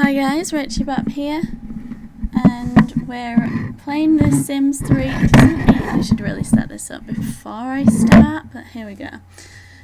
Hi guys, Rachybop here, and we're playing The Sims 3. I should really set this up before I start, but here we go.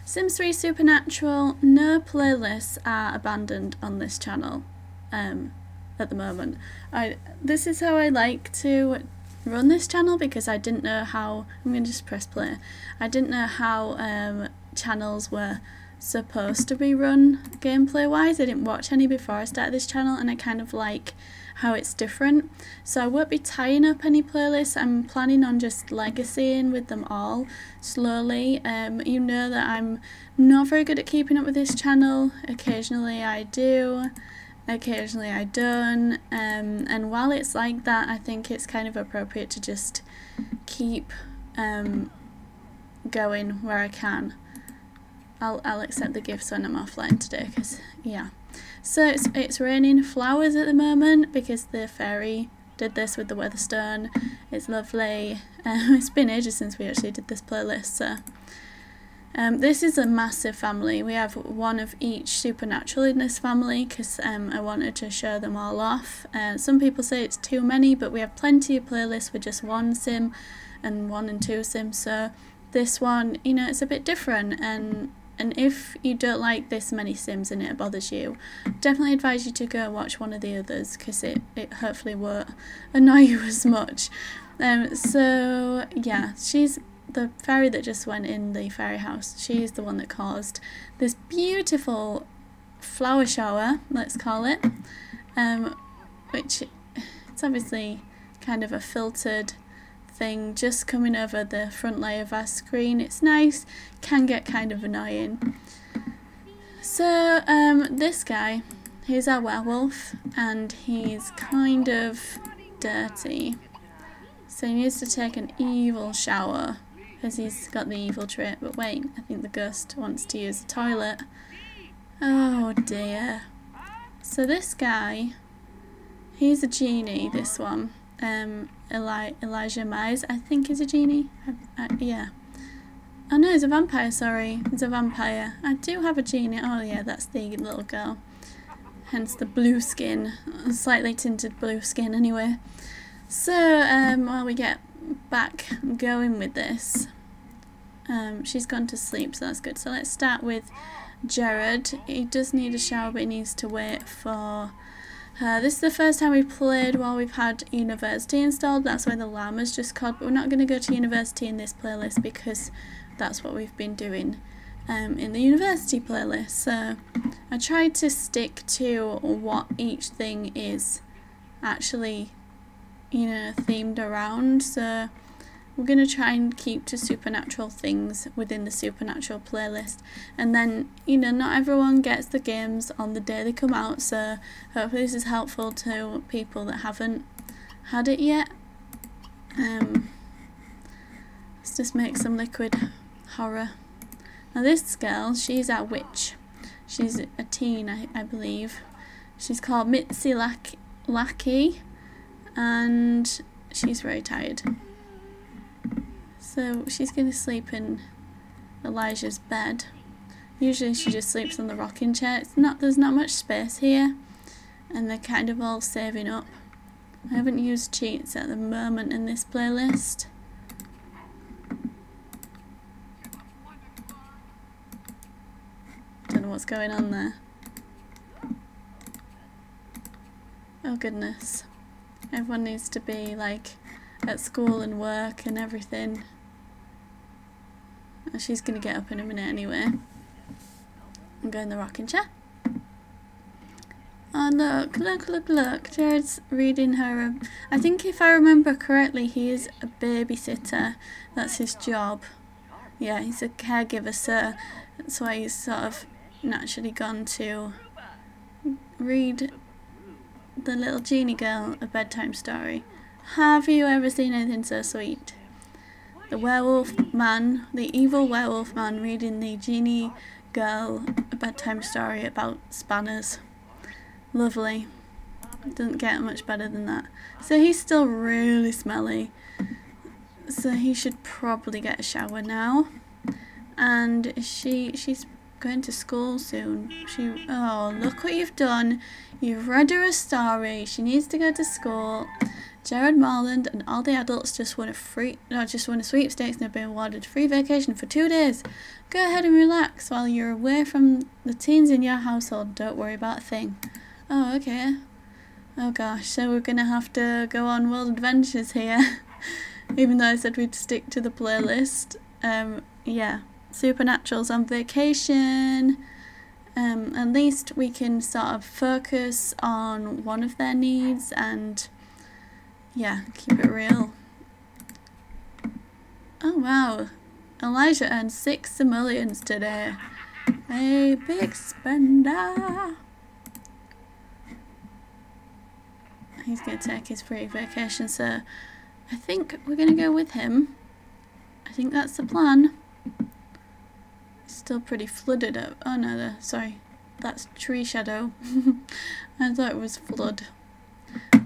Sims 3 Supernatural, no playlists are abandoned on this channel um, at the moment. I This is how I like to run this channel because I didn't know how, I'm going to just press play, I didn't know how um, channels were supposed to be run gameplay wise. I didn't watch any before I started this channel and I kind of like how it's different. So I won't be tying up any playlists. I'm planning on just legacying with them all slowly. Um, you know that I'm not very good at keeping up with this channel. Occasionally I do, occasionally I don't. Um, and while it's like that, I think it's kind of appropriate to just keep um, going where I can. I'll, I'll accept the gifts when I'm offline today because yeah. So it's, it's raining flowers at the moment because the fairy did this with the weatherstone. It's lovely. Um, it's been ages since we actually did this playlist so. Um, this is a massive family. We have one of each supernatural in this family because um, I wanted to show them all off. Uh, some people say it's too many but we have plenty of playlists with just one sim and one and two sims so this one you know it's a bit different and and if you don't like this many sims and it bothers you definitely advise you to go watch one of the others because it, it hopefully won't annoy you as much. Um, so yeah she's the fairy that just went in the fairy house. She's the one that caused this beautiful flower shower let's call it um, which it's obviously kind of a filtered thing just coming over the front layer of our screen. It's nice, can get kind of annoying. So um, this guy, he's our werewolf and he's kind of dirty. So he needs to take an evil shower because he's got the evil trait. But wait, I think the ghost wants to use the toilet. Oh dear. So this guy, he's a genie, this one um, Eli Elijah Myers, I think is a genie. I, I, yeah. Oh no, it's a vampire, sorry. It's a vampire. I do have a genie. Oh yeah, that's the little girl. Hence the blue skin. Slightly tinted blue skin anyway. So, um, while we get back going with this, um, she's gone to sleep, so that's good. So let's start with Jared. He does need a shower, but he needs to wait for uh, this is the first time we've played while we've had University installed, that's why the llama's just called, but we're not going to go to University in this playlist because that's what we've been doing um, in the University playlist. So I tried to stick to what each thing is actually, you know, themed around. So we're going to try and keep to supernatural things within the supernatural playlist. And then, you know, not everyone gets the games on the day they come out, so hopefully this is helpful to people that haven't had it yet. Um, let's just make some liquid horror. Now this girl, she's our witch. She's a teen, I, I believe. She's called Mitzi Lack Lackey, and she's very tired. So she's going to sleep in Elijah's bed. Usually she just sleeps on the rocking chair. It's not there's not much space here and they're kind of all saving up. I haven't used cheats at the moment in this playlist. Don't know what's going on there. Oh goodness. Everyone needs to be like at school and work and everything. She's going to get up in a minute anyway. I'm going the rocking chair. Oh look, look, look, look. Jared's reading her. Um, I think if I remember correctly, he is a babysitter. That's his job. Yeah, he's a caregiver, sir. that's why he's sort of naturally gone to read the little genie girl a bedtime story. Have you ever seen anything so sweet? the werewolf man, the evil werewolf man reading the genie girl a bedtime story about spanners. Lovely. Doesn't get much better than that. So he's still really smelly. So he should probably get a shower now. And she she's going to school soon. She, oh, look what you've done. You've read her a story. She needs to go to school. Jared Marland and all the adults just won a free, no, just won a sweepstakes and have been awarded free vacation for two days. Go ahead and relax while you're away from the teens in your household. Don't worry about a thing. Oh, okay. Oh gosh, so we're gonna have to go on world adventures here. Even though I said we'd stick to the playlist. Um, yeah. Supernatural's on vacation. Um, at least we can sort of focus on one of their needs and yeah, keep it real. Oh wow, Elijah earned six simoleons today. A big spender. He's going to take his free vacation, so I think we're going to go with him. I think that's the plan. Still pretty flooded up. Oh no, the, sorry. That's tree shadow. I thought it was flood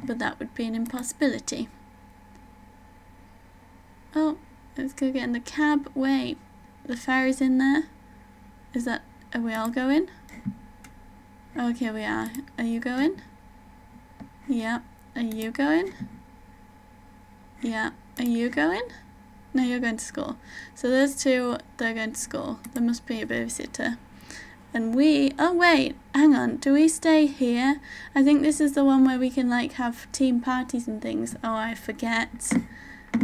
but that would be an impossibility. Oh, let's go get in the cab. Wait, the ferry's in there? Is that, are we all going? Okay, we are. Are you going? Yeah. Are you going? Yeah. Are you going? No, you're going to school. So those two, they're going to school. There must be a babysitter. And we, oh wait, hang on, do we stay here? I think this is the one where we can like have team parties and things. Oh, I forget.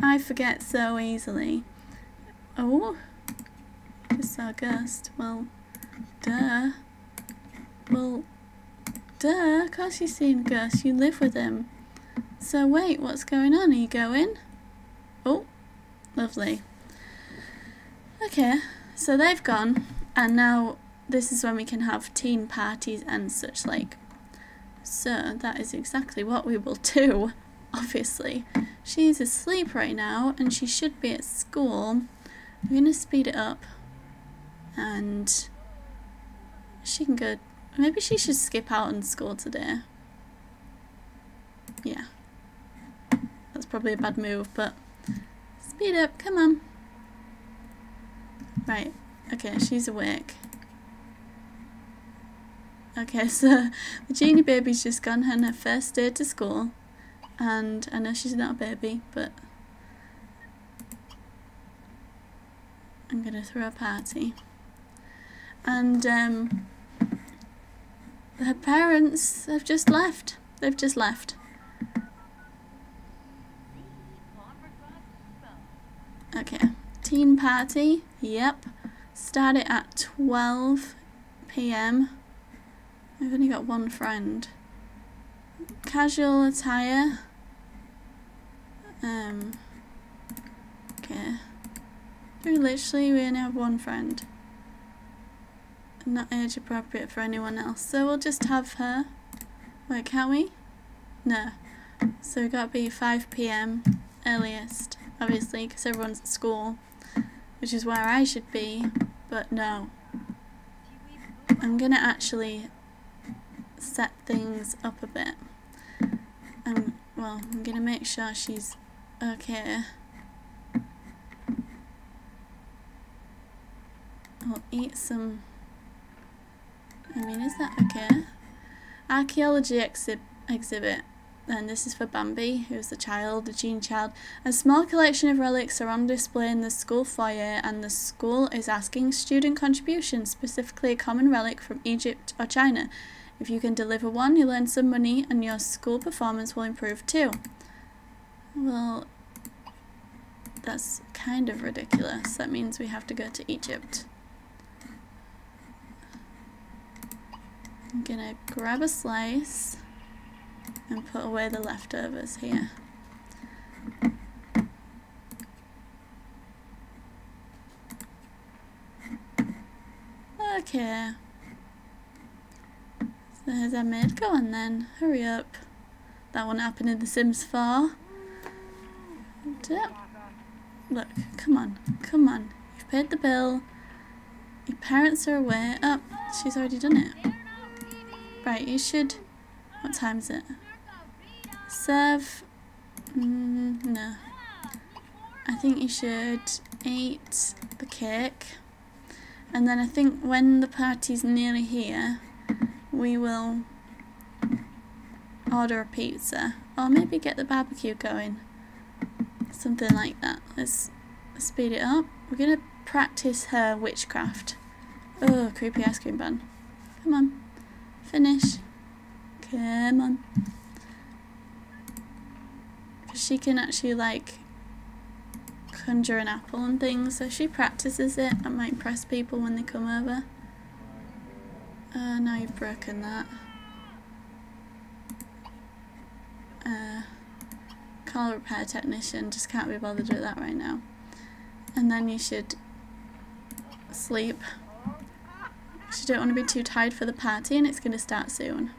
I forget so easily. Oh, just saw Gust. Well, duh. Well, duh, of course you've seen Gus, you live with him. So wait, what's going on? Are you going? Oh, lovely. Okay, so they've gone, and now this is when we can have teen parties and such like. So that is exactly what we will do, obviously. She's asleep right now and she should be at school. I'm going to speed it up and she can go, maybe she should skip out in school today. Yeah, that's probably a bad move, but speed up, come on. Right, okay, she's awake. Okay, so the genie baby's just gone on her first day to school, and I know she's not a baby, but I'm gonna throw a party. And um, her parents have just left. They've just left. Okay, teen party. Yep, started at 12 p.m. I've only got one friend. Casual attire. Um. Okay. We literally we only have one friend. Not age appropriate for anyone else. So we'll just have her. Wait, can we? No. So we got to be 5pm earliest. Obviously, because everyone's at school. Which is where I should be. But no. I'm gonna actually set things up a bit. Um, well, I'm going to make sure she's okay. I'll eat some... I mean, is that okay? Archaeology exhi exhibit. And this is for Bambi, who's the child, the gene child. A small collection of relics are on display in the school foyer, and the school is asking student contributions, specifically a common relic from Egypt or China. If you can deliver one, you'll earn some money and your school performance will improve too. Well, that's kind of ridiculous. That means we have to go to Egypt. I'm gonna grab a slice and put away the leftovers here. Okay. There's Ahmed. Go on then. Hurry up. That won't happen in The Sims 4. Look, come on. Come on. You've paid the bill. Your parents are away. Oh, she's already done it. Right, you should... What time is it? Serve... Mm, no. I think you should eat the cake. And then I think when the party's nearly here, we will order a pizza. Or maybe get the barbecue going. Something like that. Let's speed it up. We're going to practice her witchcraft. Oh, creepy ice cream bun. Come on. Finish. Come on. Because she can actually, like, conjure an apple and things, so she practices it and might impress people when they come over. Uh, now you've broken that. Uh, a repair technician, just can't be bothered with that right now. And then you should sleep. You don't want to be too tired for the party and it's going to start soon.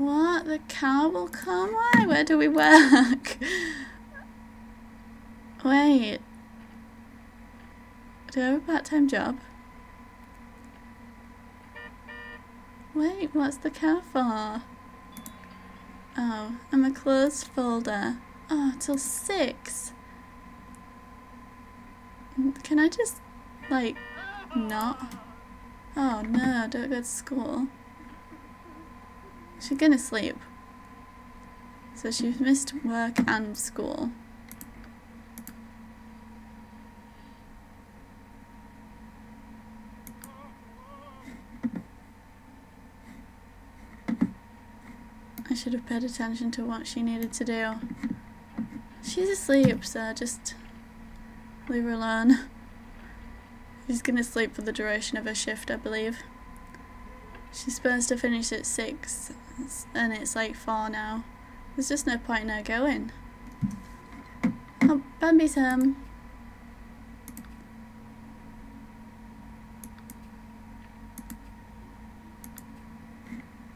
What? The car will come? Why? Where do we work? Wait. Do I have a part-time job? Wait, what's the car for? Oh, I'm a closed folder. Oh, till six. Can I just, like, not? Oh no, don't go to school. She's gonna sleep. So she's missed work and school. I should have paid attention to what she needed to do. She's asleep, so just leave her alone. She's gonna sleep for the duration of her shift, I believe. She's supposed to finish at 6, and it's like 4 now. There's just no point in her going. Oh, Bambi's home.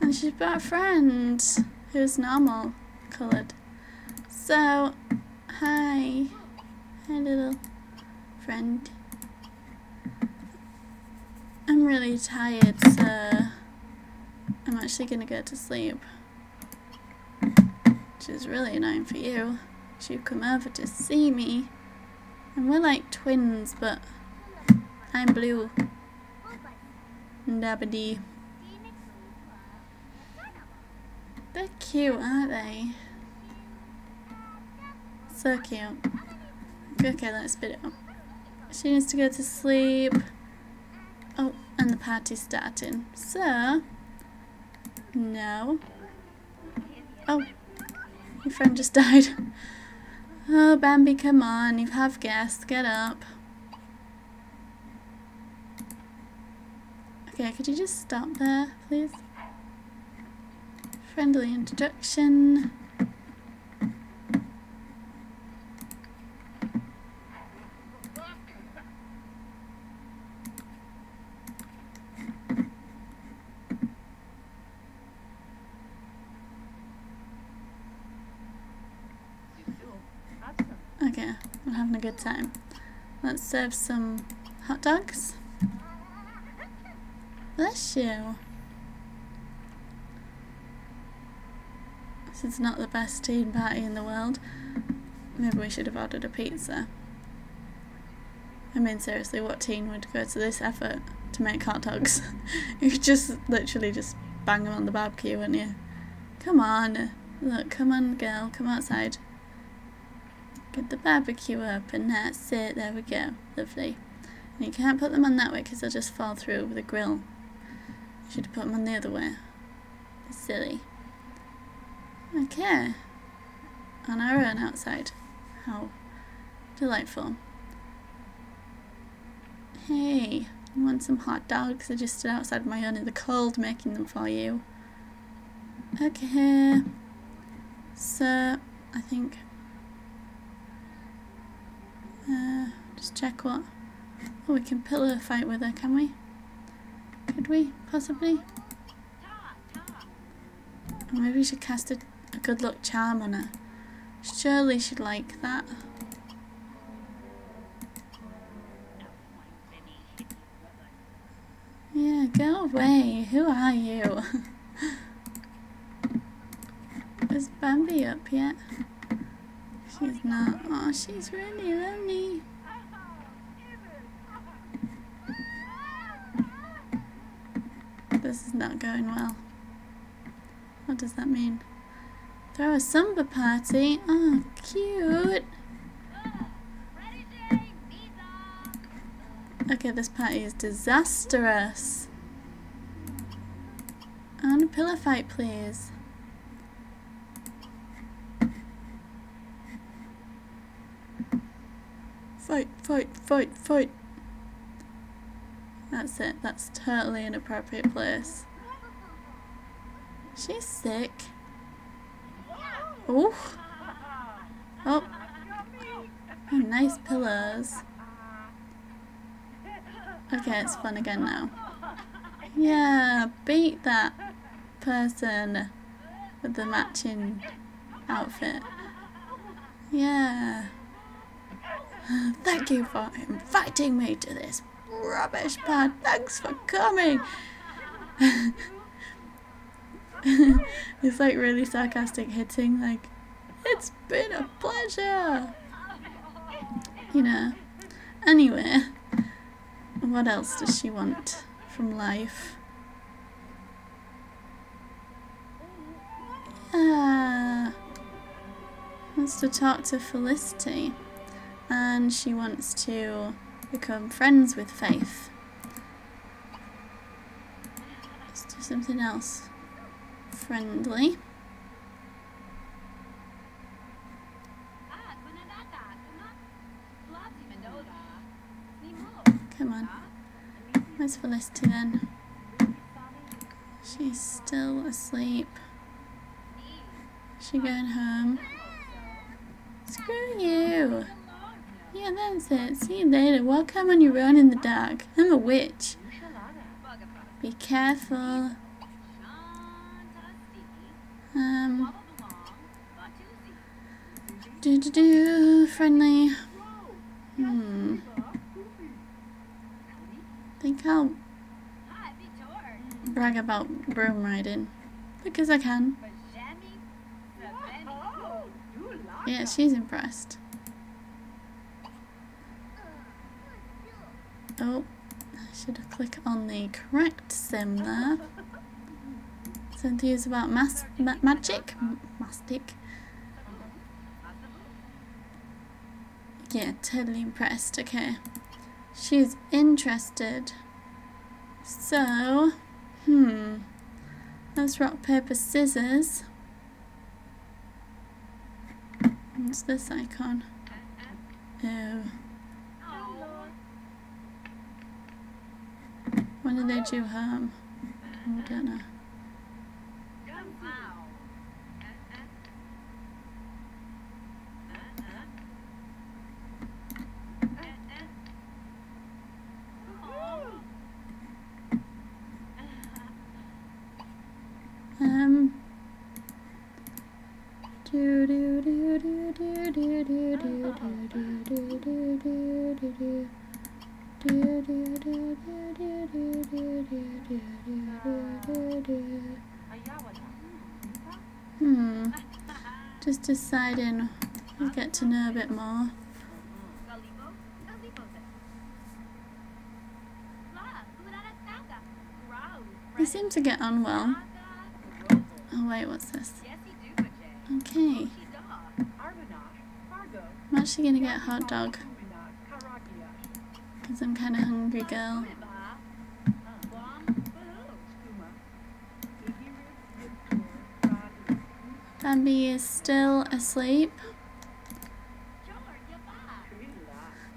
And she's got a friend who's normal coloured. So, hi. Hi little friend. I'm really tired, so I'm actually gonna go to sleep. Which is really annoying for you. You've come over to see me. And we're like twins, but I'm blue. Dabba They're cute, aren't they? So cute. Okay, let's spit it up. She needs to go to sleep. Oh, and the party's starting. So, no. Oh, your friend just died. Oh, Bambi, come on. You have guests. Get up. Okay, could you just stop there, please? Friendly introduction. Okay, we're having a good time. Let's serve some hot dogs. Bless you. This is not the best teen party in the world. Maybe we should have ordered a pizza. I mean, seriously, what teen would go to this effort to make hot dogs? you could just literally just bang them on the barbecue, wouldn't you? Come on. Look, come on, girl. Come outside. Get the barbecue up and that's it. There we go. Lovely. And you can't put them on that way because they'll just fall through with the grill. You should have put them on the other way. It's silly. Okay. On our own outside. How delightful. Hey, you want some hot dogs? I just stood outside my own in the cold making them for you. Okay. So, I think uh, just check what... Oh, we can pillow fight with her, can we? Could we, possibly? Maybe we should cast a, a good luck charm on her. Surely she'd like that. Yeah, go away. Who are you? Is Bambi up yet? She's not. Oh, she's really lonely. This is not going well. What does that mean? Throw a samba party? Oh, cute. Okay, this party is disastrous. I want a pillow fight, please. Fight, fight, fight. That's it. That's totally an appropriate place. She's sick. Oh. Oh, nice pillows. Okay, it's fun again now. Yeah, beat that person with the matching outfit. Yeah. Thank you for inviting me to this rubbish pad. Thanks for coming. it's like really sarcastic hitting, like, it's been a pleasure. You know. Anyway, what else does she want from life? Yeah. Wants to talk to Felicity and she wants to become friends with Faith. Let's do something else friendly. Come on. Where's Felicity then? She's still asleep. Is she going home? Screw you! Yeah, that's it. See you later. Welcome on your own in the dark. I'm a witch. Be careful. Um. Do do do. Friendly. Hmm. Think I'll brag about broom riding because I can. Yeah, she's impressed. Oh, I should have clicked on the correct sim there. Enthused about mas ma magic? Mastic. Yeah, totally impressed. Okay. She's interested. So, hmm. Let's rock, paper, scissors. What's this icon? Oh. When did they do him? Oh, dinner. Deciding we'll get to know a bit more. They seem to get on well. Oh wait, what's this? Okay. I'm actually gonna get a hot dog. Because I'm kind of hungry, girl. Bambi is still asleep.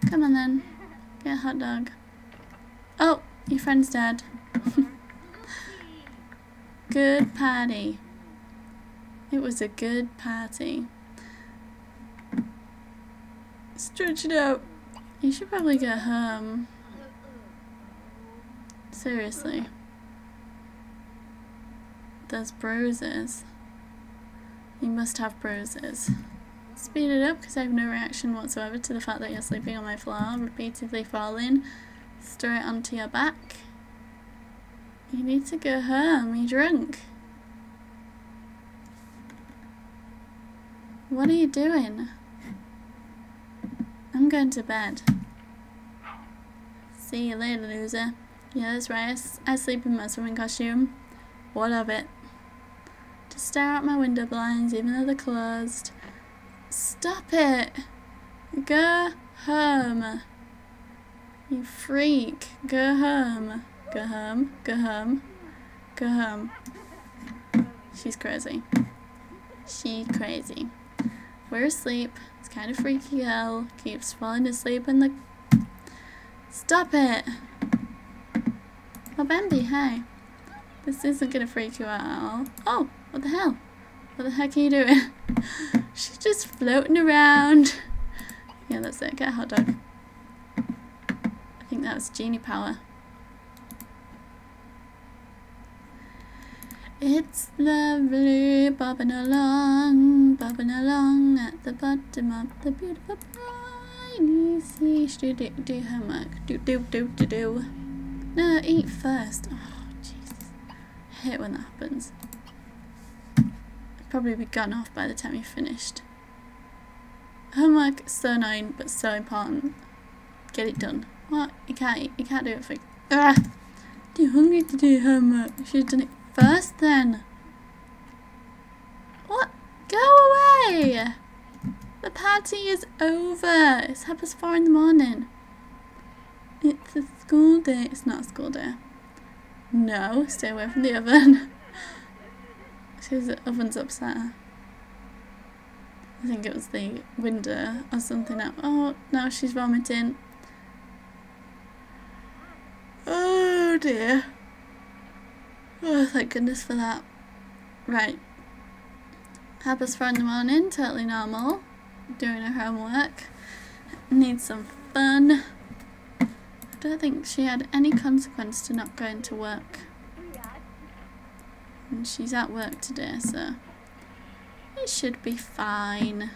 Come on then. Get a hot dog. Oh, your friend's dead. good party. It was a good party. Stretch it out. You should probably go home. Seriously. There's bruises. You must have bruises. Speed it up because I have no reaction whatsoever to the fact that you're sleeping on my floor, repeatedly falling straight onto your back. You need to go home, you're drunk. What are you doing? I'm going to bed. See you later, loser. Yeah, that's right. I sleep in my swimming costume. What of it? To stare out my window blinds, even though they're closed. Stop it! Go home. You freak. Go home. Go home. Go home. Go home. She's crazy. She crazy. We're asleep. It's kind of freaky girl. Keeps falling asleep in the... Stop it! Oh, Bambi, hi. This isn't gonna freak you out at all. Oh, what the hell? What the heck are you doing? She's just floating around. Yeah, that's it. Get a hot dog. I think that was genie power. It's lovely bobbing along, bobbing along at the bottom of the beautiful briny sea. Do do do homework. Do do do do do. No, eat first. Oh, Jesus. I hate when that happens. Probably be gone off by the time you finished. Homework is so annoying, but so important. Get it done. What? You can't. You can't do it for... Ah! Too hungry to do homework. You should have done it first then. What? Go away! The party is over. It's half past four in the morning. It's a school day. It's not a school day. No, stay away from the oven. She's the oven's upset. I think it was the window or something. Up. Oh, now she's vomiting. Oh dear. Oh, thank goodness for that. Right. Half past four in the morning, totally normal. Doing her homework. Needs some fun. I don't think she had any consequence to not going to work. And she's at work today, so it should be fine.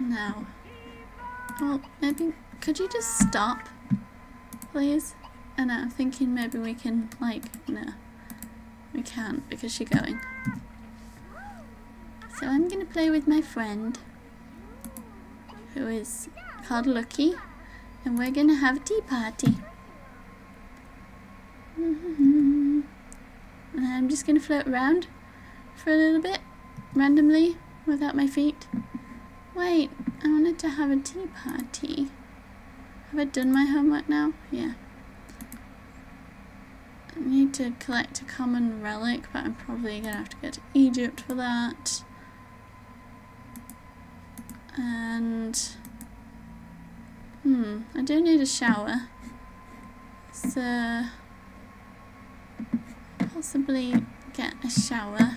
Now, well, maybe could you just stop, please? And I'm thinking maybe we can, like, no, we can't because she's going. So I'm gonna play with my friend, who is called Lucky, and we're gonna have a tea party. And I'm just gonna float around for a little bit, randomly, without my feet. Wait, I wanted to have a tea party. Have I done my homework now? Yeah. I need to collect a common relic, but I'm probably gonna have to go to Egypt for that. And hmm, I do need a shower. So possibly get a shower.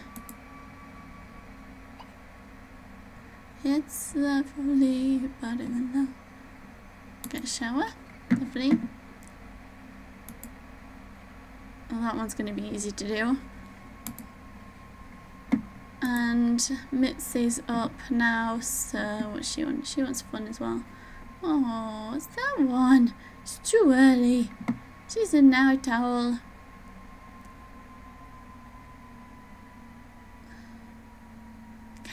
It's lovely, but even though get a shower, lovely. Well, that one's going to be easy to do. And Mitzi's up now, so what she wants? She wants fun as well. Oh, it's that one. It's too early. She's a night towel.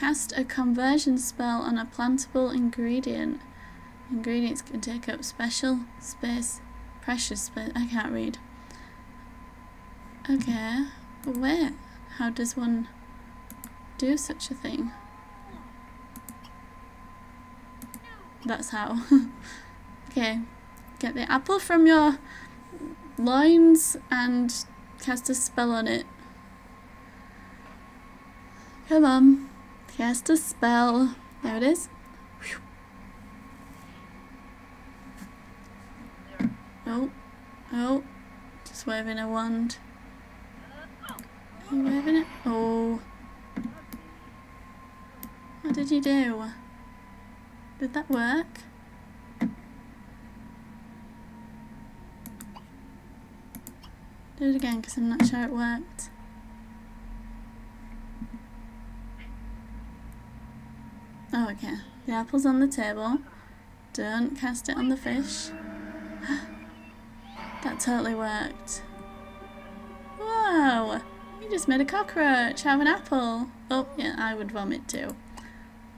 Cast a conversion spell on a plantable ingredient. Ingredients can take up special space, precious space. I can't read. Okay, but where? How does one do such a thing? That's how. okay, get the apple from your loins and cast a spell on it. Come on, cast a spell. There it is. Oh, oh, just waving a wand. Are you waving it? Oh. What did you do? Did that work? Do it again because I'm not sure it worked. Oh, okay. The apple's on the table. Don't cast it on the fish. that totally worked. Whoa! You just made a cockroach have an apple. Oh, yeah, I would vomit too.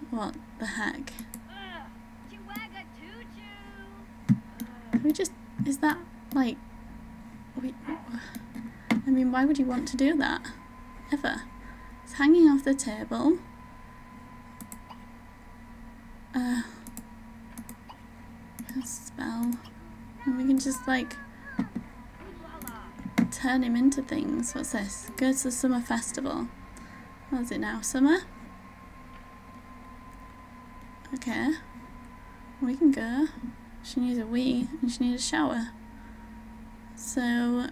What? the heck? We just is that like we, I mean why would you want to do that? Ever. It's hanging off the table. Uh a spell. And we can just like turn him into things. What's this? Go to the summer festival. What is it now? Summer? Okay. We can go. She needs a wee and she needs a shower. So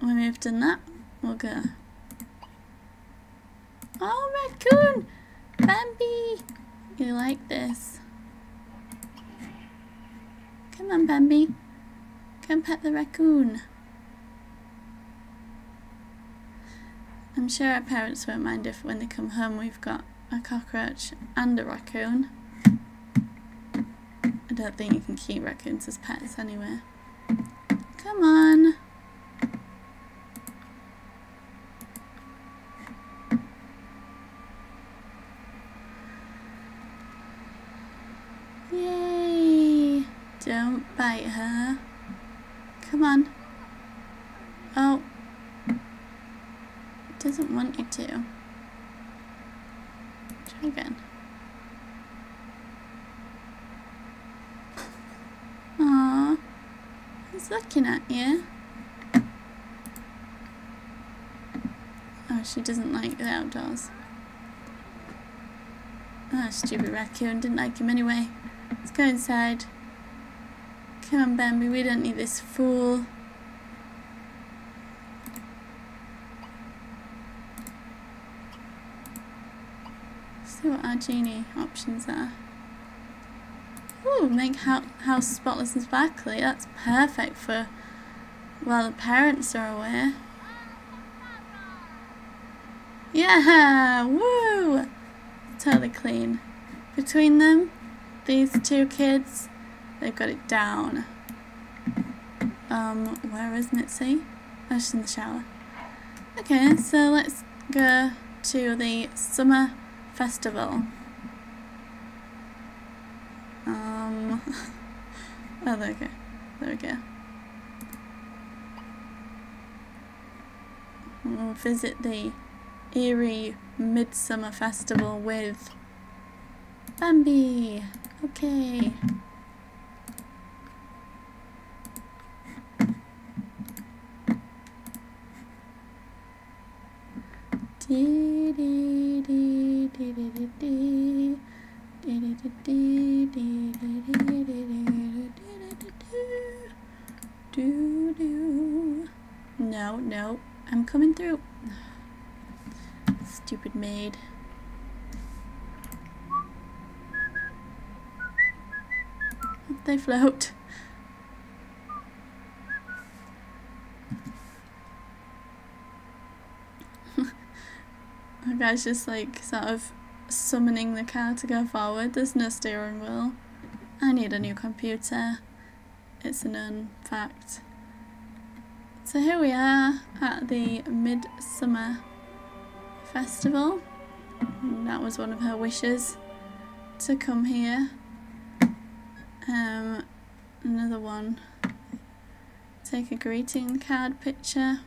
when we've done that, we'll go. Oh raccoon! Bambi! You like this? Come on Bambi. Come pet the raccoon. I'm sure our parents won't mind if when they come home we've got a cockroach and a raccoon. I don't think you can keep raccoons as pets anywhere. Come on. Yay! Don't bite her. Come on. Oh. It doesn't want you to. Try again. Aww. He's looking at you. Oh, she doesn't like the outdoors. Oh, stupid raccoon. Didn't like him anyway. Let's go inside. Come on, Bambi. We don't need this fool. see what our genie options are. Ooh, make ho- house spotless and sparkly. That's perfect for while the parents are away. Yeah, woo! Totally clean. Between them, these two kids, they've got it down. Um, where is Mitzi? Oh, she's in the shower. Okay, so let's go to the summer festival. Oh, there we go. There we go. We'll visit the Erie Midsummer Festival with Bambi. Okay. Dee, dee, dee, dee, dee, dee, Do, do. No, no, I'm coming through. Stupid maid. They float. The guy's just like sort of summoning the car to go forward. There's no steering wheel. I need a new computer. It's a known fact. So here we are at the Midsummer Festival. And that was one of her wishes to come here. Um, another one. Take a greeting card picture.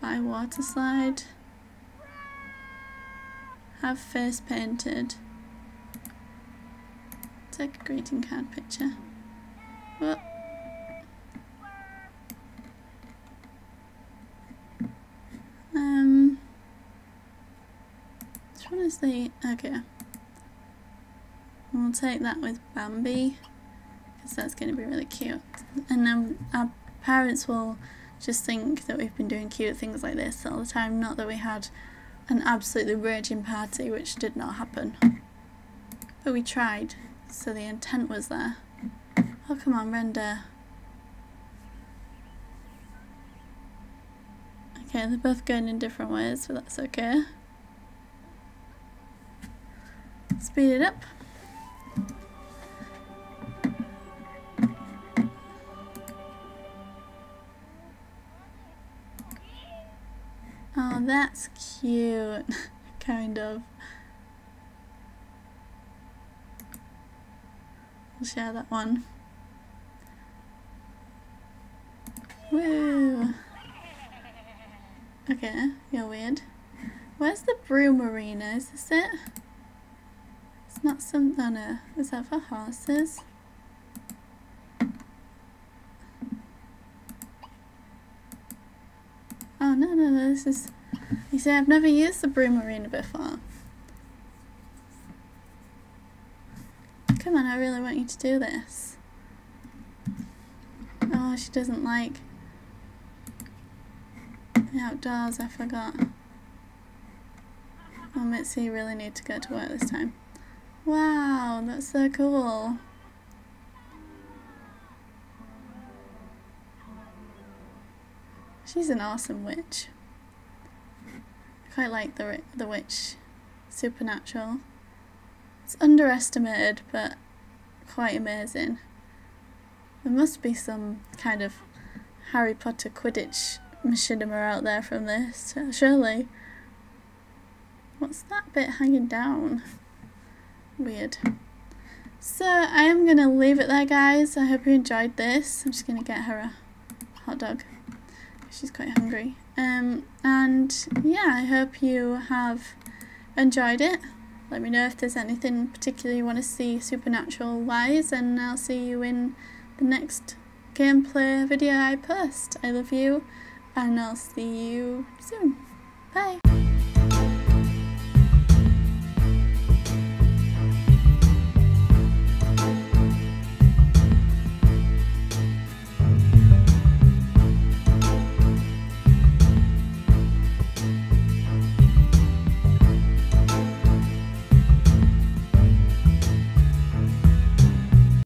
Buy water slide. Have first painted. Take a greeting card picture. What? Um, which one is the okay? We'll take that with Bambi because that's going to be really cute, and then our parents will just think that we've been doing cute things like this all the time. Not that we had an absolutely raging party, which did not happen, but we tried, so the intent was there. Oh come on, render. Okay, they're both going in different ways, but that's okay. Speed it up. that's cute, kind of. We'll share that one. Woo! Okay, you're weird. Where's the broom arena? Is this it? It's not some. Oh no. Is that for horses? Oh no, no, no. This is you see, I've never used the broom arena before. Come on, I really want you to do this. Oh, she doesn't like the outdoors, I forgot. Oh, Mitzi, you really need to go to work this time. Wow, that's so cool. She's an awesome witch. Quite like the the witch supernatural. It's underestimated, but quite amazing. There must be some kind of Harry Potter Quidditch machinima out there from this, uh, surely. What's that bit hanging down? Weird. So I am going to leave it there guys. I hope you enjoyed this. I'm just going to get her a hot dog. She's quite hungry. Um, and yeah, I hope you have enjoyed it. Let me know if there's anything particular you want to see supernatural wise and I'll see you in the next gameplay video I post. I love you and I'll see you soon. Bye!